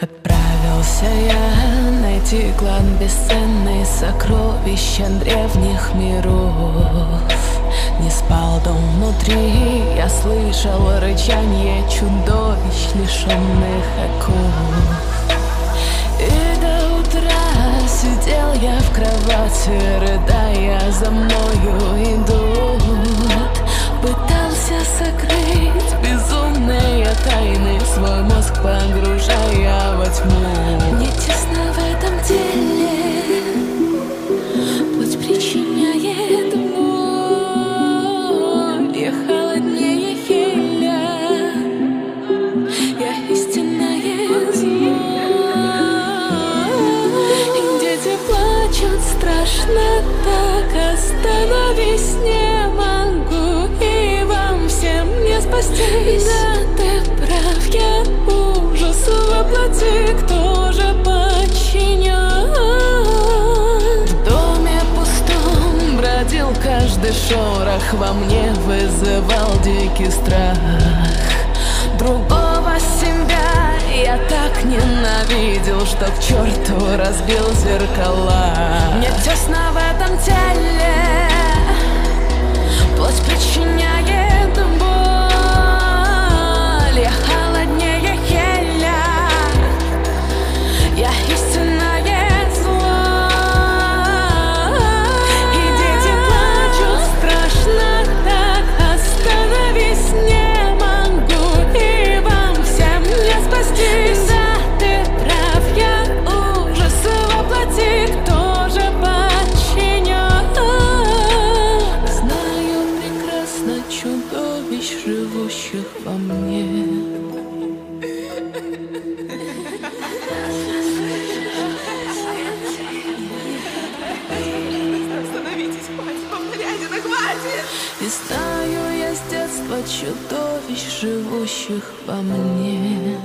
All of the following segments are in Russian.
Отправился я найти клан бесценный Сокровища древних миров. Не спал дом внутри, я слышал рычание Чудовищ, лишенных оков. И до утра сидел я в кровати Рыдая, за мною идут. Пытался сокрыть безумные тайны Свой мозг тьму Мне тесно в этом теле Плоть причиняет боль. Я холоднее хиля Я истинное зло И дети плачут страшно так. Остановись не могу И вам всем не спастись воплоти Кто же подчинен В доме пустом бродил каждый шорох Во мне вызывал дикий страх. Другого себя я так ненавидел Что к черту разбил зеркала. Мне тесно в этом теле Плоть причиняет И знаю я с детства чудовищ, живущих во мне.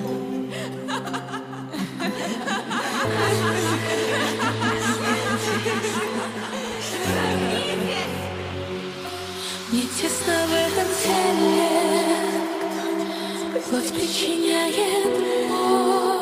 Не тесно в этом теле. Любовь причиняет боль.